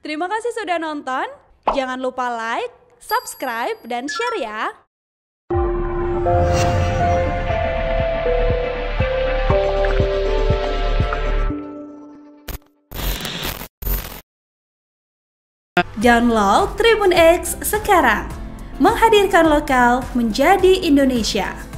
Terima kasih sudah nonton. Jangan lupa like, subscribe, dan share ya. Download Tribun X sekarang. Menghadirkan lokal menjadi Indonesia.